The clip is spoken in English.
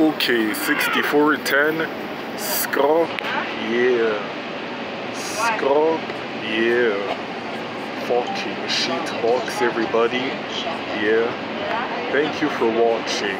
Okay, 6410. Scrap, yeah. Scrap, yeah. Fucking shit box, everybody. Yeah. Thank you for watching.